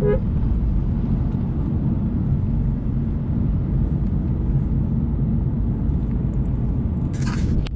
hmm